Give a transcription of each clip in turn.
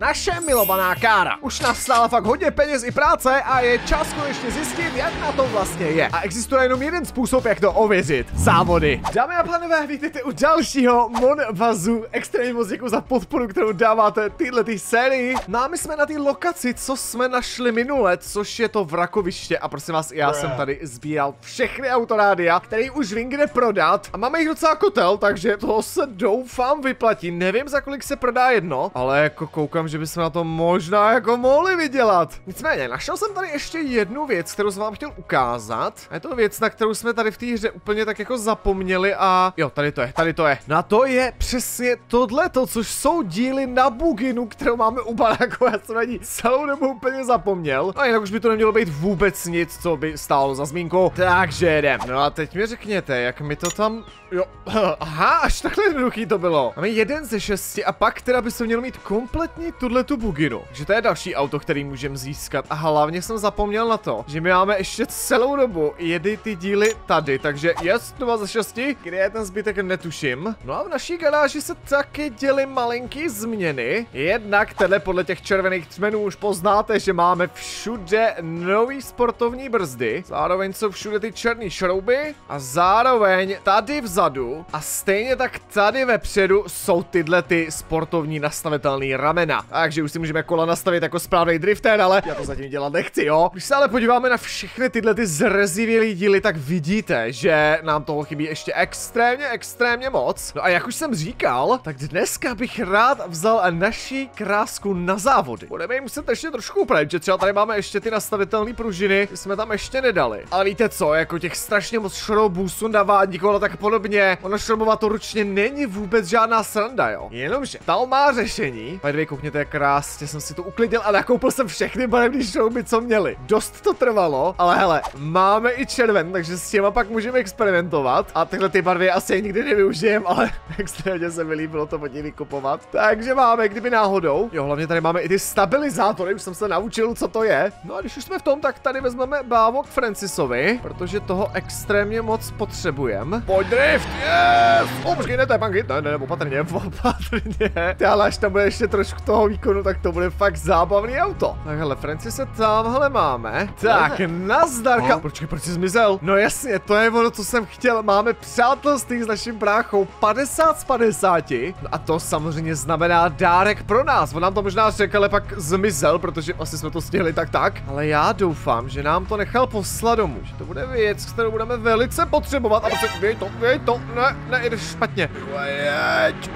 Naše milovaná Kára. Už nás stála fakt hodně peněz i práce a je čas konečně zjistit, jak na to vlastně je. A existuje jenom jeden způsob, jak to ověřit. Závody. Dámy a pánové, vítejte u dalšího Monvazu. Extrémně moc děkuji za podporu, kterou dáváte tyhle ty sérii. No a my jsme na té lokaci, co jsme našli minule, což je to vrakoviště. A prosím vás, já jsem tady sbíral všechny autorádia, který už vím, kde prodat. A máme jich docela kotel, takže to se doufám vyplatí. Nevím, za kolik se prodá jedno, ale jako koukám, že bychom na to možná jako mohli vydělat. Nicméně, našel jsem tady ještě jednu věc, kterou jsem vám chtěl ukázat. A je to věc, na kterou jsme tady v té hře úplně tak jako zapomněli a jo, tady to je, tady to je. Na to je přesně tohleto, což jsou díly na Buginu, kterou máme u baráku. Já jsem na ní celou dobu úplně zapomněl. A jinak už by to nemělo být vůbec nic, co by stálo za zmínku. Takže jedem. No a teď mi řekněte, jak mi to tam... Jo, aha, až takhle jednoduchý to bylo. Máme jeden ze šesti a pak teda by se měl mít kompletní tuhle tu buginu. Že to je další auto, který můžeme získat. A hlavně jsem zapomněl na to, že my máme ještě celou dobu jedy ty díly tady. Takže jest, dva ze šesti. Kde je ten zbytek, netuším. No a v naší garáži se taky děly malinký změny. Jednak tenhle podle těch červených třmenů už poznáte, že máme všude nový sportovní brzdy. Zároveň jsou všude ty černé šrouby. A zároveň tady vzadu a stejně tak tady vepředu jsou tyhle ty sportovní nastavitelné ramena. Takže už si můžeme kola nastavit jako správný drifter, ale já to zatím dělat nechci, jo. Když se ale podíváme na všechny tyhle ty zrezivělý díly, tak vidíte, že nám toho chybí ještě extrémně, extrémně moc. No a jak už jsem říkal, tak dneska bych rád vzal naší krásku na závody. Budeme jim muset ještě trošku upravit, že třeba tady máme ještě ty nastavitelné pružiny, jsme tam ještě nedali. Ale víte co, jako těch strašně moc šroubů, sundávání kola tak podobně, ono šroubovat to ručně není vůbec žádná sranda, jo. Jenomže tam má řešení. By koukněte, jak krásně jsem si to uklidil a nakoupil jsem všechny barevné šrouby, co měli. Dost to trvalo, ale hele, máme i červen, takže s těma pak můžeme experimentovat. A tyhle ty barvy asi nikdy nevyužijem, ale extrémně se mi líbilo to pod ní vykupovat. Takže máme, kdyby náhodou. Jo, hlavně tady máme i ty stabilizátory, už jsem se naučil, co to je. No a když už jsme v tom, tak tady vezmeme bávo k Francisovi, protože toho extrémně moc potřebujeme. Pojď drift, yes! O, počkej, ne, to je panky. Ne, ne, ne, opatrně, opatrně. Ty, ale až tam bude ještě trošku toho výkonu, tak to bude fakt zábavný auto. Tak hele, se tamhle máme. Tak, nazdarka. Počkej, proč jsi zmizel? No jasně, to je ono, co jsem chtěl. Máme přátelství s naším bráchou 50 z 50. No a to samozřejmě znamená dárek pro nás. On nám to možná řekl, ale pak zmizel, protože asi jsme to stihli tak tak. Ale já doufám, že nám to nechal poslat domů. Že to bude věc, kterou budeme velice potřebovat. A prostě, věj to, věj to, ne, ne, jde špatně. Jeď,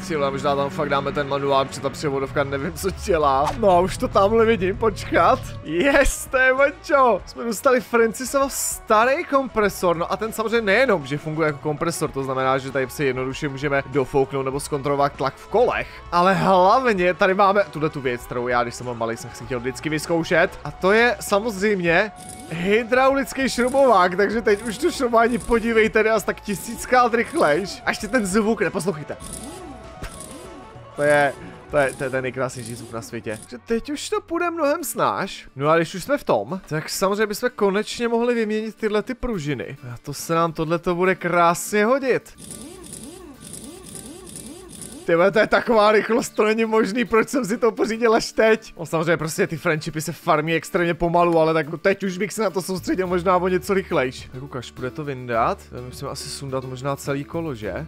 Cíle, možná tam fakt dáme ten manuál, protože ta převodovka nevím, co dělá. No a už to tamhle vidím, počkat. Yes, to je mačo. Jsme dostali Francisova starý kompresor, no a ten samozřejmě nejenom, že funguje jako kompresor, to znamená, že tady si jednoduše můžeme dofouknout nebo zkontrolovat tlak v kolech. Ale hlavně tady máme tuhle tu věc, kterou já, když jsem byl malý, jsem si chtěl vždycky vyzkoušet. A to je samozřejmě hydraulický šrubovák, takže teď už to šrubování podívejte, asi tak tisíckrát rychlejš. A ještě ten zvuk, neposlouchejte. To je, to je, to je ten nejkrásnější zvuk na světě. Že teď už to půjde mnohem snáš. No a když už jsme v tom, tak samozřejmě bychom konečně mohli vyměnit tyhle ty pružiny. A to se nám tohle to bude krásně hodit. Tyhle, to je taková rychlost, to není možný, proč jsem si to pořídil až teď. No samozřejmě prostě ty friendshipy se farmí extrémně pomalu, ale tak teď už bych se na to soustředil možná o něco rychlejš. Tak ukaž, bude to vyndat? Musím asi sundat možná celý kolo, že?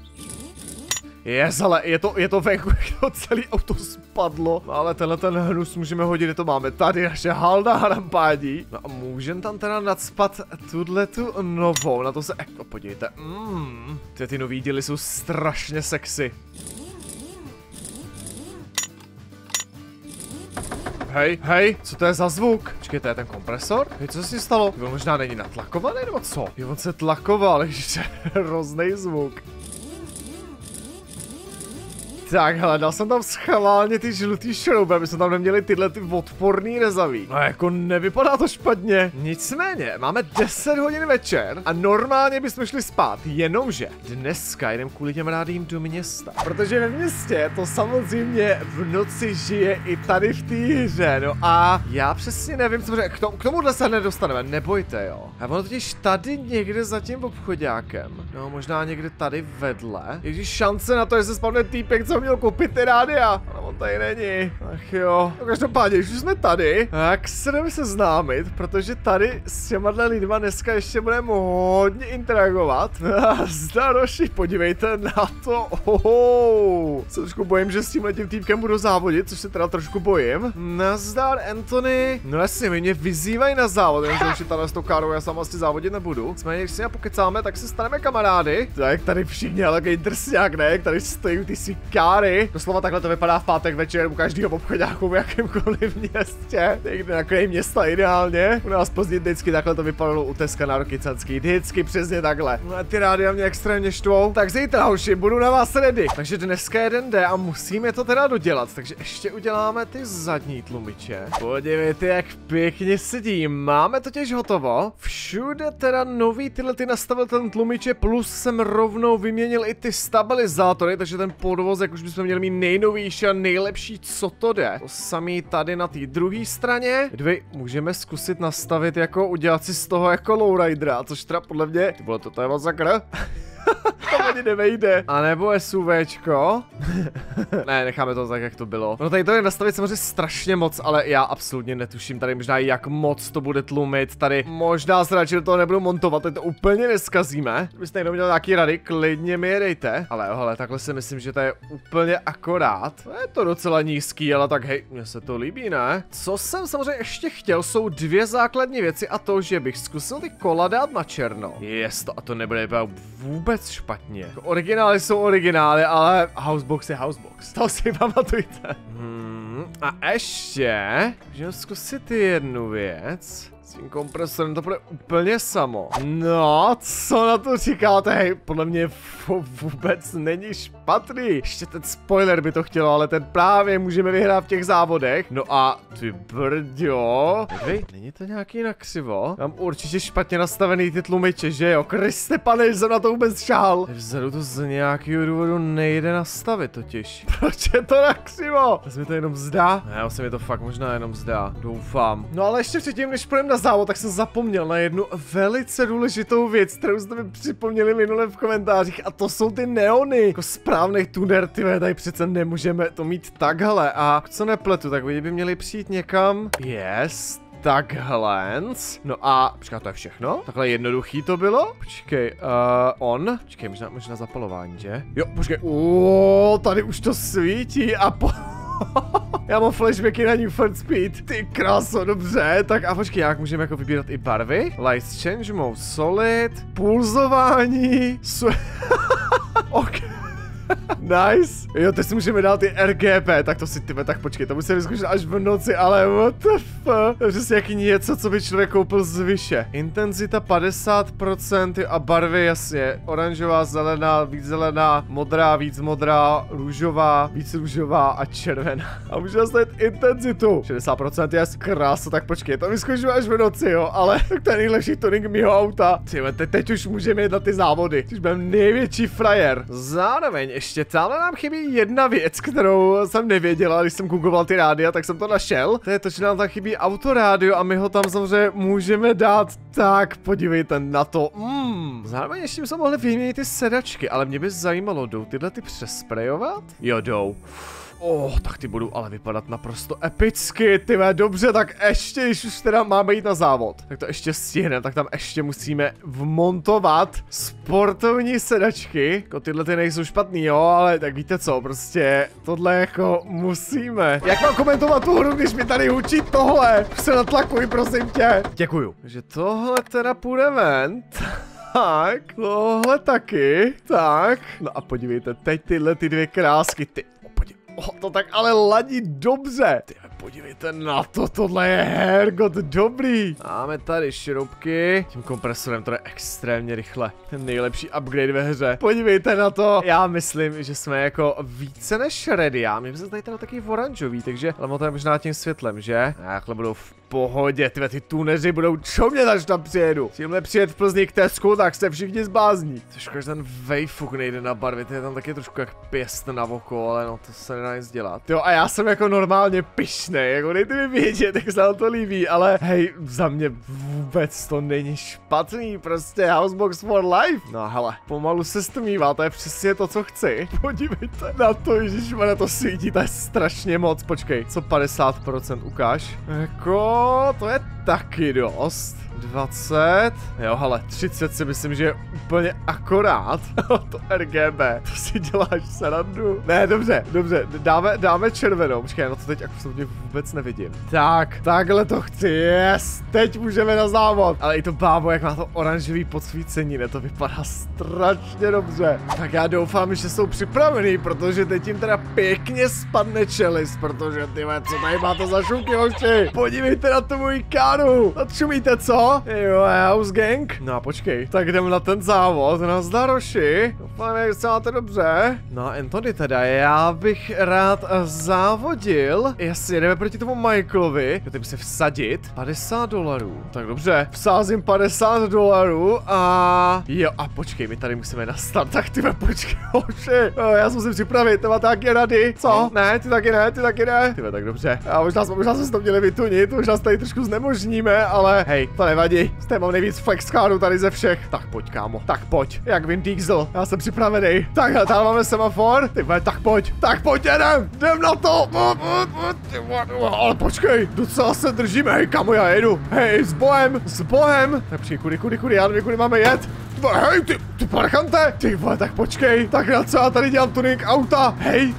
Yes, ale je to, je to venku, to celý auto spadlo. No, ale tenhle ten hnus můžeme hodit, to máme tady naše halda harampádí. No a můžeme tam teda nadspat tuhle tu novou, na to se, jako podívejte, mmm, ty, ty nový díly jsou strašně sexy. Hej, hej, co to je za zvuk? Počkej, to je ten kompresor? Hej, co se stalo? On možná není natlakovaný, nebo co? Jo, on se tlakoval, je hrozný zvuk. Tak, hele, dal jsem tam schválně ty žlutý šrouby, aby jsme tam neměli tyhle ty odporný rezaví. No jako nevypadá to špatně. Nicméně, máme 10 hodin večer a normálně bychom šli spát, jenomže dneska jdem kvůli těm rádím do města. Protože ve městě to samozřejmě v noci žije i tady v té hře, no a já přesně nevím, co k, tomu, k tomuhle se nedostaneme, nebojte jo. A ono totiž tady někde za tím obchodákem, no možná někde tady vedle, je šance na to, že se spadne týpek, co měl koupit ty rádia. Tady není. Ach jo. No každopádně, už jsme tady, tak se jdeme seznámit, protože tady s těma lidma dneska ještě budeme hodně interagovat. Zdaroši, podívejte na to. Oho. Se trošku bojím, že s tím tím týmkem budu závodit, což se teda trošku bojím. Nazdar, Anthony. No jasně, mě vyzývají na závod, jenže už tady s tou károu já sám asi závodit nebudu. Nicméně, když si pokecáme, tak se staneme kamarády. Tak tady všichni, ale drsňák, ne? Jak tady stojí ty si káry. Doslova takhle to vypadá v pátek večer u každého obchodáku v jakémkoliv městě. Někde na kraji města ideálně. U nás pozdě vždycky takhle to vypadalo u Teska na Rokycanský. Vždycky přesně takhle. No a ty rádia mě extrémně štvou. Tak zítra, hoši, budu na vás ready. Takže dneska jeden jde a musíme to teda dodělat. Takže ještě uděláme ty zadní tlumiče. Podívejte, jak pěkně sedím. Máme totiž hotovo. Všude teda nový tyhle ty nastavil ten tlumiče, plus jsem rovnou vyměnil i ty stabilizátory, takže ten podvozek už bychom měli mít nejnovější a nejlepší, co to jde. To samý tady na té druhé straně. Dvě, můžeme zkusit nastavit jako udělat si z toho jako lowridera, což teda podle mě, ty vole, to, je masakr. to ani nevejde. A nebo SUVčko. ne, necháme to tak, jak to bylo. No tady to je nastavit samozřejmě strašně moc, ale já absolutně netuším tady možná jak moc to bude tlumit. Tady možná se radši do toho nebudu montovat, teď to úplně neskazíme. Kdybyste někdo měl nějaký rady, klidně mi je dejte. Ale jo, hele, takhle si myslím, že to je úplně akorát. Je to docela nízký, ale tak hej, mně se to líbí, ne? Co jsem samozřejmě ještě chtěl, jsou dvě základní věci a to, že bych zkusil ty kola dát na černo. Jest to a to nebude vůbec špatně. Jako originály jsou originály, ale Housebox je Housebox. To si pamatujte. Hmm, a ještě, můžeme zkusit jednu věc s tím kompresorem to bude úplně samo. No, co na to říkáte? Hej, podle mě vůbec není špatný. Ještě ten spoiler by to chtělo, ale ten právě můžeme vyhrát v těch závodech. No a ty brďo. Hej, není to nějaký nakřivo? Mám určitě špatně nastavený ty tlumiče, že jo? Kriste pane, jsem na to vůbec šál. Vzadu to z nějakého důvodu nejde nastavit totiž. Proč je to nakřivo? To se mi to jenom zdá? Ne, se mi to fakt možná jenom zdá. Doufám. No ale ještě předtím, než půjdeme na závod, tak jsem zapomněl na jednu velice důležitou věc, kterou jste mi připomněli minule v komentářích a to jsou ty neony. Jako správný tuner, ty tady přece nemůžeme to mít takhle a co nepletu, tak oni by měli přijít někam. Yes, takhle. No a, počkej, to je všechno? Takhle jednoduchý to bylo? Počkej, uh, on? Počkej, možná, možná zapalování, že? Jo, počkej, uuuu, tady už to svítí a po... Já mám flashbacky na New for Speed. Ty kráso, dobře. Tak a počkej, jak můžeme jako vybírat i barvy? Lights change, mode solid, pulzování, ok. nice. Jo, teď si můžeme dát ty RGB, tak to si tyme, tak počkej, to musíme vyzkoušet až v noci, ale what the fuck. To je přesně jak něco, co by člověk koupil z vyše. Intenzita 50% a barvy jasně. Oranžová, zelená, víc zelená, modrá, víc modrá, růžová, víc růžová a červená. A můžeme nastavit intenzitu. 60% je krása, tak počkej, to vyzkoušíme až v noci, jo, ale tak to je nejlepší tuning mýho auta. Te, teď už můžeme jít na ty závody. Už budeme největší frajer. Zároveň ještě tamhle nám chybí jedna věc, kterou jsem nevěděla, když jsem googloval ty rádia, tak jsem to našel. To je to, že nám tam chybí autorádio a my ho tam samozřejmě můžeme dát. Tak, podívejte na to. Mm. Zároveň ještě jsme mohli vyměnit ty sedačky, ale mě by zajímalo, jdou tyhle ty přesprejovat? Jo, jdou. Oh, tak ty budou ale vypadat naprosto epicky, ty dobře, tak ještě, když už teda máme jít na závod, tak to ještě stihne, tak tam ještě musíme vmontovat sportovní sedačky, jako tyhle ty nejsou špatný, jo, ale tak víte co, prostě tohle jako musíme. Jak mám komentovat tu hru, když mi tady učí tohle? Už se natlakuj, prosím tě. Děkuju. Takže tohle teda půjde ven. Tak, tohle taky. Tak. No a podívejte, teď tyhle ty dvě krásky, ty Oh, to tak ale ladí dobře. Ty podívejte na to, tohle je hergot dobrý. Máme tady šroubky. Tím kompresorem to je extrémně rychle. Ten nejlepší upgrade ve hře. Podívejte na to. Já myslím, že jsme jako více než ready. Já myslím, že tady teda taky oranžový, takže ale to je možná tím světlem, že? Takhle budou v pohodě, tyhle ty tuneři budou čomět, až tam přijedu. Tímhle přijet v Plzni k Tesku, tak se všichni zbázní. Trošku, že ten Wayfuk nejde na barvy, to je tam taky trošku jak pěst na oko, ale no to se nedá nic dělat. Jo, a já jsem jako normálně pišný ne, jako dejte mi vědět, jak se to líbí, ale hej, za mě vůbec to není špatný, prostě Housebox for life. No hele, pomalu se stmívá, to je přesně to, co chci. Podívejte na to, na to svítí, to je strašně moc, počkej, co 50% ukáž? Jako, to je taky dost. 20. Jo, hele, 30 si myslím, že je úplně akorát. to RGB, to si děláš srandu. Ne, dobře, dobře, dáme, dáme červenou. Počkej, no to teď absolutně vůbec nevidím. Tak, takhle to chci, yes, teď můžeme na závod. Ale i to bábo, jak má to oranžový podsvícení, ne, to vypadá strašně dobře. Tak já doufám, že jsou připravený, protože teď jim teda pěkně spadne čelist, protože ty co tady má to za šunky, hoši. Podívejte na tu moji káru. Odšumíte, co? Jo, House Gang. No a počkej, tak jdeme na ten závod, nazdar Roši. Se máte dobře. No a Anthony teda, já bych rád závodil, jestli jdeme proti tomu Michaelovi, ty se vsadit 50 dolarů. Tak dobře, vsázím 50 dolarů a jo, a počkej, my tady musíme nastat, tak ty počkej, hoši. Já jsem si připravit, ty máte taky rady, co? Ne, ty taky ne, ty taky ne. Ty tak dobře, já možná, možná jsme to měli vytunit, možná se tady trošku znemožníme, ale hej, to nevadí nevadí. Jste mám nejvíc flexkáru tady ze všech. Tak pojď, kámo. Tak pojď. Jak Vin Diesel. Já jsem připravený. Tak, tady máme semafor. Ty vole, tak pojď. Tak pojď, jedem. Jdem na to. Ale počkej. Docela se držíme. Hej, kamo, já jedu. Hej, s bohem. S bohem. Tak přijď, kudy, kudy, kudy. Já nevím, kudy máme jet. Hej, ty, ty parchante. Ty vole, tak počkej. Tak na co já tady dělám tuning auta. Hej.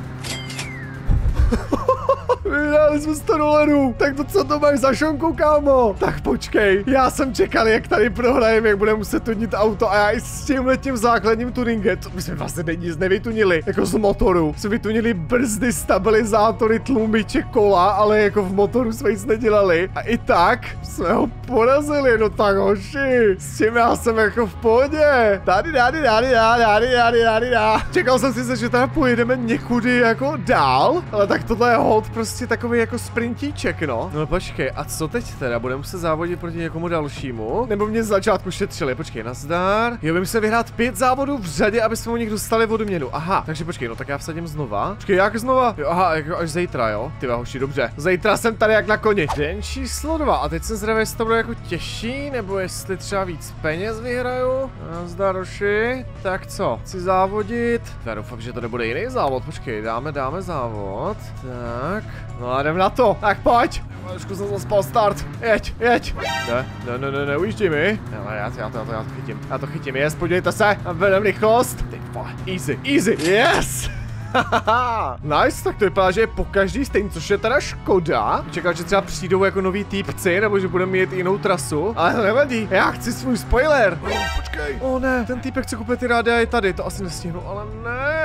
Jsme 100 dolarů. Tak to co to máš za šonku, kámo? Tak počkej, já jsem čekal, jak tady prohrajeme, jak budeme muset tunit auto a já i s tím základním tuningem, my jsme vlastně nic nevytunili, jako z motoru. Jsme vytunili brzdy, stabilizátory, tlumiče, kola, ale jako v motoru jsme nic nedělali. A i tak jsme ho porazili, no tak hoši, s tím já jsem jako v pohodě. Tady, tady, tady, tady, tady, tady, tady, tady. Čekal jsem si, že tady pojedeme někudy jako dál, ale tak tohle je prostě prostě takový jako sprintíček, no. No počkej, a co teď teda? Budeme se závodit proti někomu dalšímu? Nebo mě z začátku šetřili? Počkej, nazdar. Jo, bym se vyhrát pět závodů v řadě, aby jsme u nich dostali odměnu. Aha, takže počkej, no tak já vsadím znova. Počkej, jak znova? Jo, aha, jako až zítra, jo? Ty hoši, dobře. Zítra jsem tady jak na koni. Den číslo dva. A teď jsem zvědavý, jestli to bude jako těžší, nebo jestli třeba víc peněz vyhraju. Nazdar, hoši. Tak co? Chci závodit. Já doufám, že to nebude jiný závod. Počkej, dáme, dáme závod. Tak. No a jdem na to. Tak pojď. Trošku jsem zaspal start. Jeď, jeď. Ne, ne, ne, ne, neujíždí mi. Ale já, já, to, já, to, já to chytím. Já to chytím, yes, podívejte se. Vedem rychlost. Ty easy, easy, yes. nice, tak to vypadá, že je po každý stejný, což je teda škoda. Čekal, že třeba přijdou jako noví týpci, nebo že budeme mít jinou trasu. Ale to nevadí, já chci svůj spoiler. Oh, počkej. O oh, ne, ten týpek chce koupit ty rádia je tady, to asi nestihnu, ale ne.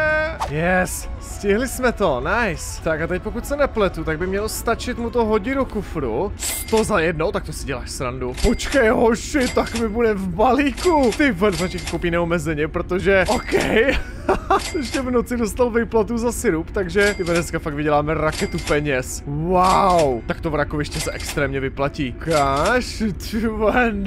Yes, stihli jsme to, nice. Tak a teď pokud se nepletu, tak by mělo stačit mu to hodit do kufru. To za jednou, tak to si děláš srandu. Počkej, hoši, tak mi bude v balíku. Ty, počkej, koupí neomezeně, protože, okej. Ještě v noci dostal výplatu za syrup, takže ty dneska fakt vyděláme raketu peněz. Wow, tak to v rakoviště se extrémně vyplatí. Ty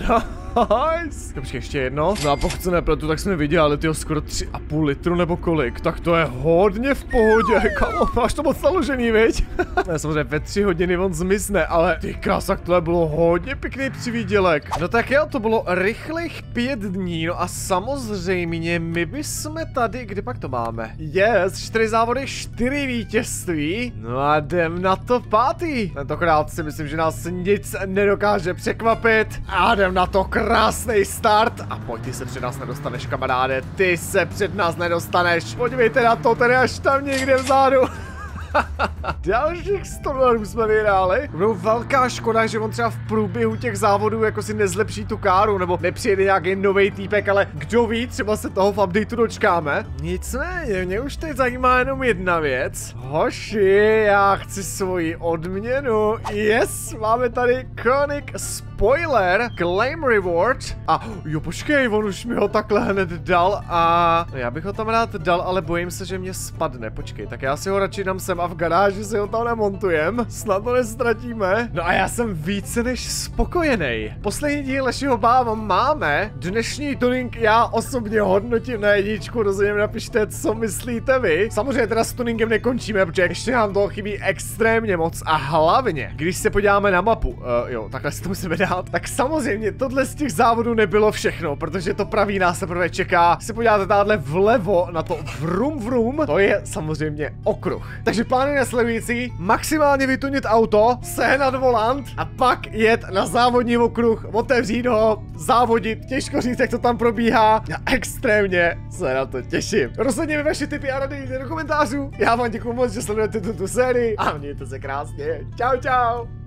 no. Nice. Počkej, ještě jedno. No a pokud se nepletu, tak jsme vydělali tyho skoro 3,5 litru nebo kolik. Tak to je hodně v pohodě. Kamo, máš to moc naložený, viď? samozřejmě ve 3 hodiny on zmizne, ale ty krasak, tohle bylo hodně pěkný přivídělek. No tak jo, to bylo rychlých pět dní, no a samozřejmě my bychom tady, kde pak to máme? Yes, čtyři závody, čtyři vítězství. No a jdem na to pátý. Tentokrát si myslím, že nás nic nedokáže překvapit. A jdem na to krásný start. A pojď, ty se před nás nedostaneš, kamaráde. Ty se před nás nedostaneš. Podívejte na to, ten až tam někde vzadu. Dalších 100 dolarů jsme vyhráli. Budou velká škoda, že on třeba v průběhu těch závodů jako si nezlepší tu káru, nebo nepřijede nějaký nový týpek, ale kdo ví, třeba se toho v updateu dočkáme. Nicméně, mě už teď zajímá jenom jedna věc. Hoši, já chci svoji odměnu. Yes, máme tady konik spoiler, claim reward. A jo, počkej, on už mi ho takhle hned dal a já bych ho tam rád dal, ale bojím se, že mě spadne. Počkej, tak já si ho radši dám sem třeba v garáži si ho tam nemontujem. Snad to nestratíme. No a já jsem více než spokojený. Poslední díl našeho báva máme. Dnešní tuning já osobně hodnotím na jedničku, rozhodně napište, co myslíte vy. Samozřejmě teda s tuningem nekončíme, protože ještě nám toho chybí extrémně moc a hlavně, když se podíváme na mapu, uh, jo, takhle si to musíme dát, tak samozřejmě tohle z těch závodů nebylo všechno, protože to pravý nás teprve čeká. Si podíváte tady vlevo na to vrum vrum, to je samozřejmě okruh. Takže plány nasledující, maximálně vytunit auto, sehnat volant a pak jet na závodní okruh, otevřít ho, závodit, těžko říct, jak to tam probíhá. Já extrémně se na to těším. Rozhodně mi vaše tipy a rady do komentářů. Já vám děkuji moc, že sledujete tuto sérii a mějte se krásně. Čau, čau.